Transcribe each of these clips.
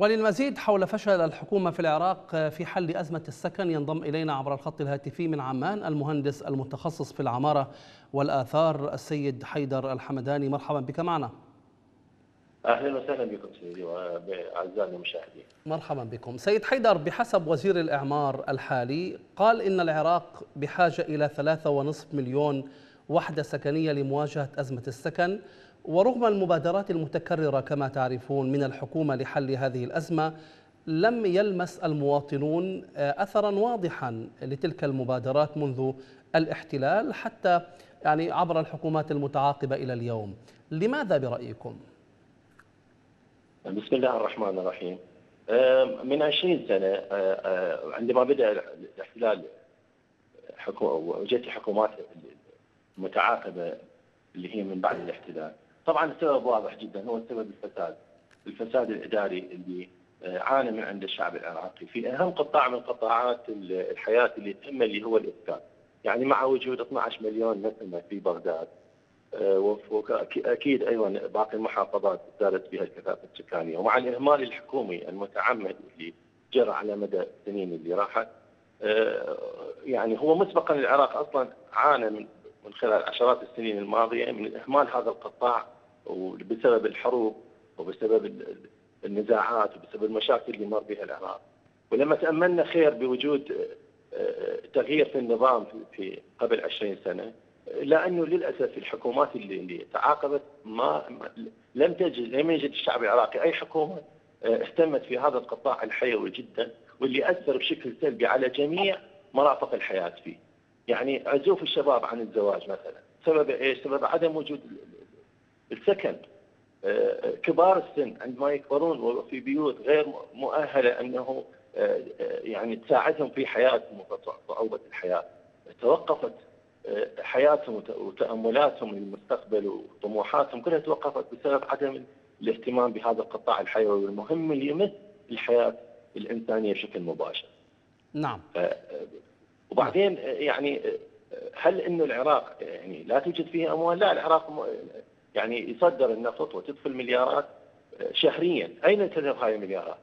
وللمزيد حول فشل الحكومة في العراق في حل أزمة السكن ينضم إلينا عبر الخط الهاتفي من عمان المهندس المتخصص في العمارة والآثار السيد حيدر الحمداني مرحبا بك معنا أهلا وسهلا بكم سيدي وأعزائي المشاهدين. مرحبا بكم. سيد حيدر بحسب وزير الإعمار الحالي قال إن العراق بحاجة إلى ثلاثة ونصف مليون وحدة سكنية لمواجهة أزمة السكن ورغم المبادرات المتكررة كما تعرفون من الحكومة لحل هذه الأزمة لم يلمس المواطنون اثرا واضحا لتلك المبادرات منذ الاحتلال حتى يعني عبر الحكومات المتعاقبة إلى اليوم. لماذا برأيكم؟ بسم الله الرحمن الرحيم من 20 سنة عندما بدأ الاحتلال وجدت الحكومات المتعاقبة اللي هي من بعد الاحتلال طبعا السبب واضح جدا هو السبب الفساد. الفساد الإداري اللي عانى من عند الشعب العراقي. في أهم قطاع من قطاعات الحياة اللي تهمه اللي هو الإسكان يعني مع وجود 12 مليون نسمة في بغداد واكيد أيضا باقي المحافظات زادت بها الكثافة السكانية. ومع الإهمال الحكومي المتعمد اللي جرى على مدى السنين اللي راحت يعني هو مسبقا العراق أصلا عانى من من خلال عشرات السنين الماضية من إهمال هذا القطاع وبسبب الحروب وبسبب النزاعات وبسبب المشاكل اللي مر بها العراق ولما تأملنا خير بوجود تغيير في النظام في قبل 20 سنة إلا أنه للأسف الحكومات اللي, اللي تعاقبت ما لم تجد لم يجد الشعب العراقي أي حكومة اهتمت في هذا القطاع الحيوي جدا واللي أثر بشكل سلبي على جميع مرافق الحياة فيه. يعني عزوف الشباب عن الزواج مثلا، سبب إيش؟ سبب عدم وجود السكن. كبار السن عندما يكبرون وفي بيوت غير مؤهلة أنه يعني تساعدهم في حياتهم وصعوبه الحياة. توقفت حياتهم وتأملاتهم للمستقبل وطموحاتهم كلها توقفت بسبب عدم الاهتمام بهذا القطاع الحيوي المهم اللي يمس الحياة الإنسانية بشكل مباشر. نعم. وبعدين يعني هل إنه العراق يعني لا توجد فيه أموال؟ لا العراق يعني يصدر النفط وتدخل مليارات شهريا، أين تذهب هاي المليارات؟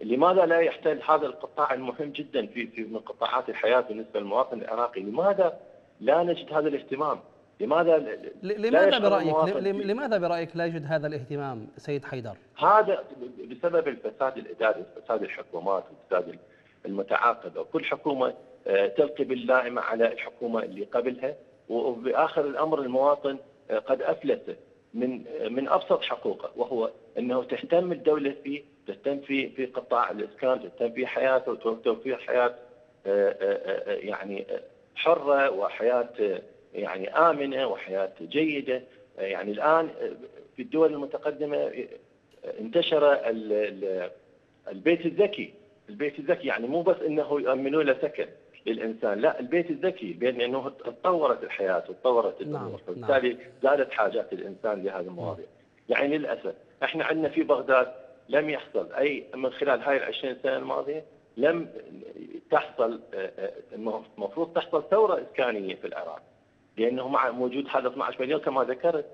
لماذا لا يحتل هذا القطاع المهم جدا في في من قطاعات الحياة بالنسبة للمواطن العراقي؟ لماذا لا نجد هذا الاهتمام؟ لماذا لماذا برأيك لماذا برأيك لا يوجد هذا الاهتمام سيد حيدر؟ هذا بسبب الفساد الإداري، فساد الحكومات والفساد المتعاقبة، كل حكومة تلقي باللائمة على الحكومة اللي قبلها وبآخر الأمر المواطن قد افلس من من أبسط حقوقه وهو أنه تهتم الدولة فيه، تهتم في في قطاع الإسكان، تهتم في حياته وتوفير حياة يعني حرة وحياة يعني آمنة وحياة جيدة. يعني الآن في الدول المتقدمة انتشر البيت الذكي البيت الذكي يعني مو بس إنه يامنوا له سكن. للإنسان. لا البيت الذكي لأنه تطورت الحياة وتطورت الأمور. وبالتالي زادت حاجات الإنسان لهذه المواضيع. يعني للأسف إحنا عندنا في بغداد لم يحصل أي من خلال هاي ال 20 سنة الماضية لم تحصل المفروض تحصل ثورة إسكانية في العراق. لأنه مع وجود هذا 12 مليون كما ذكرت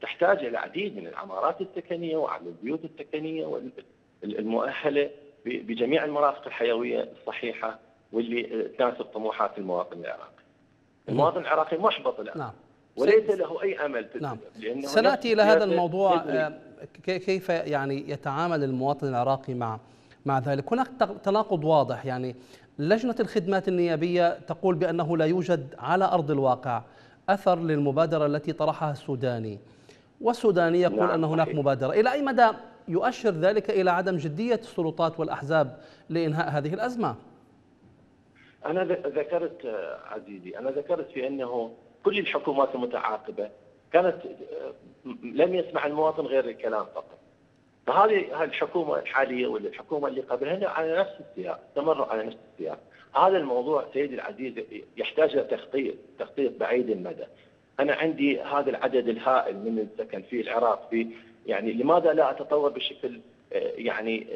تحتاج إلى العديد من العمارات السكنية وعلى البيوت السكنية المؤهله بجميع المرافق الحيوية الصحيحة. واللي تناسب طموحات المواطن العراقي. المواطن العراقي محبط الآن نعم. وليس له أي أمل نعم. سنأتي إلى هذا الموضوع كيف يعني يتعامل المواطن العراقي مع مع ذلك هناك تناقض واضح يعني لجنة الخدمات النيابية تقول بأنه لا يوجد على أرض الواقع أثر للمبادرة التي طرحها السوداني والسوداني يقول نعم أن هناك. مبادرة إلى أي مدى يؤشر ذلك إلى عدم جدية السلطات والأحزاب لإنهاء هذه الأزمة أنا ذكرت عزيزي أنا ذكرت في أنه كل الحكومات المتعاقبة كانت لم يسمع المواطن غير الكلام فقط. فهذه الحكومة الحالية ولا الحكومة اللي قبلها على نفس السياق استمروا على نفس السياق. هذا الموضوع سيدي العزيز يحتاج إلى تخطيط تخطيط بعيد المدى. أنا عندي هذا العدد الهائل من السكن في العراق في يعني لماذا لا أتطور بشكل يعني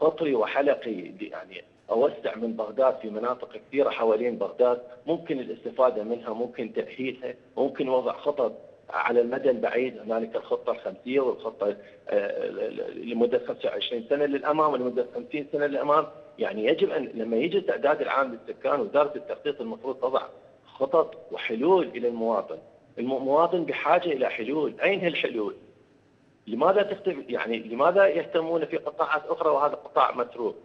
قطري وحلقي يعني أوسع من بغداد في مناطق كثيرة حوالين بغداد. ممكن الاستفادة منها ممكن تأهيلها ممكن وضع خطط على المدى البعيد. هنالك الخطة الخمسية والخطة آه، لمدة 25 سنة للأمام ولمدة 50 سنة للأمام. يعني يجب أن لما يجي التعداد العام للسكان وزاره التخطيط المفروض تضع خطط وحلول إلى المواطن. المواطن بحاجة إلى حلول. أين هي الحلول؟ لماذا تختلف يعني لماذا يهتمون في قطاعات أخرى وهذا قطاع متروك؟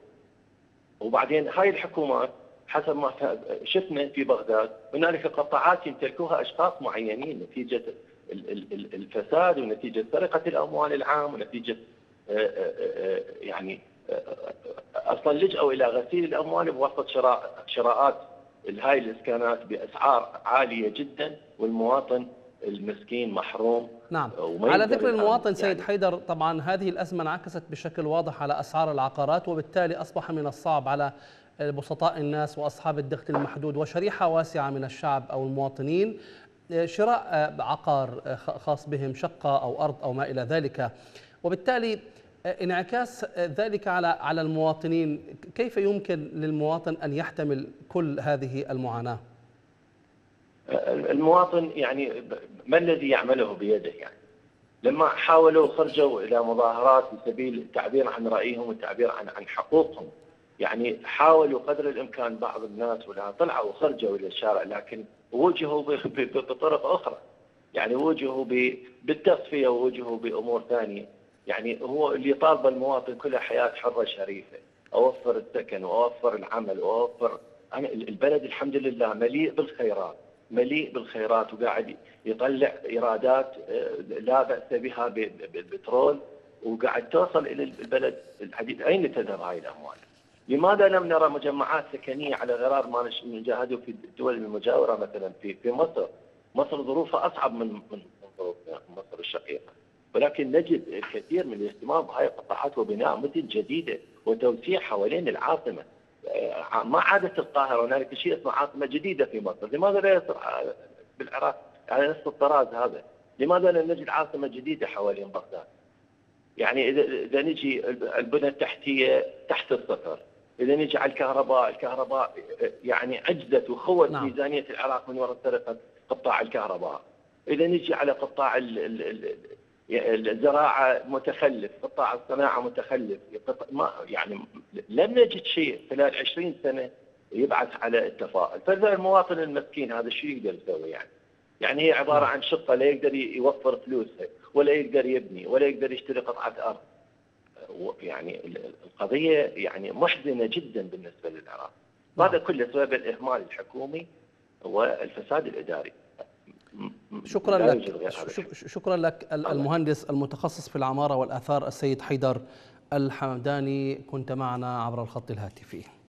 وبعدين هاي الحكومات حسب ما شفنا في بغداد هنالك قطاعات يمتلكوها أشخاص معينين نتيجة الفساد ونتيجة سرقة الأموال العام ونتيجة آه، آه، آه، يعني أصلا لجأوا إلى غسيل الأموال بواسطة شراء شراءات هاي الإسكانات بأسعار عالية جدا والمواطن المسكين محروم نعم. على ذكر المواطن سيد يعني. حيدر طبعا هذه الأزمة انعكست بشكل واضح على أسعار العقارات وبالتالي أصبح من الصعب على بسطاء الناس وأصحاب الدخل المحدود وشريحة واسعة من الشعب أو المواطنين شراء عقار خاص بهم شقة أو أرض أو ما إلى ذلك. وبالتالي انعكاس ذلك على على المواطنين. كيف يمكن للمواطن أن يحتمل كل هذه المعاناة؟ المواطن يعني ما الذي يعمله بيده يعني؟ لما حاولوا خرجوا إلى مظاهرات بسبيل التعبير عن رأيهم والتعبير عن عن حقوقهم. يعني حاولوا قدر الإمكان بعض الناس ولا طلعوا وخرجوا إلى الشارع لكن وجهوا بطرق أخرى. يعني وجهوا بالتصفية ووجهوا بأمور ثانية. يعني هو اللي طالب المواطن كلها حياة حرة شريفة. أوفر السكن وأوفر العمل واوفر أنا البلد الحمد لله مليء بالخيرات. مليء بالخيرات وقاعد يطلع إيرادات آه، لا بأس بها بالبترول وقاعد توصل إلى البلد العديد أين تذهب هاي الأموال؟ لماذا لم نرى مجمعات سكنية على غرار ما نشاهده في الدول المجاورة مثلا في في مصر؟ مصر ظروفها أصعب من من ظروف مصر الشقيقة ولكن نجد الكثير من الاهتمام بهاي القطاعات وبناء مثل جديدة وتوسيع حوالين العاصمة ما عادت القاهرة هنالك شيء اسمه عاصمة جديدة في مصر، لماذا لا يصير بالعراق على نفس الطراز هذا؟ لماذا لا نجد عاصمة جديدة حوالين بغداد؟ يعني اذا إذا نجي البنى التحتية تحت الصفر، إذا نجي على الكهرباء، الكهرباء يعني عجزت وخوت نعم. ميزانية العراق من وراء سرقه قطاع الكهرباء. إذا نجي على قطاع الزراعه متخلف، قطاع الصناعة متخلف، ما يعني لم نجد شيء خلال 20 سنة يبعث على التفاؤل، فاذا المواطن المسكين هذا شو يقدر يسوي يعني؟ يعني هي عبارة نعم. عن شقة لا يقدر يوفر فلوسها ولا يقدر يبني ولا يقدر يشتري قطعة أرض. يعني القضية يعني محزنة جدا بالنسبة للعراق. نعم. هذا كله بسبب الإهمال الحكومي والفساد الإداري. شكرا لك. شكرا لك المهندس المتخصص في العمارة والآثار السيد حيدر الحمداني. كنت معنا عبر الخط الهاتفي.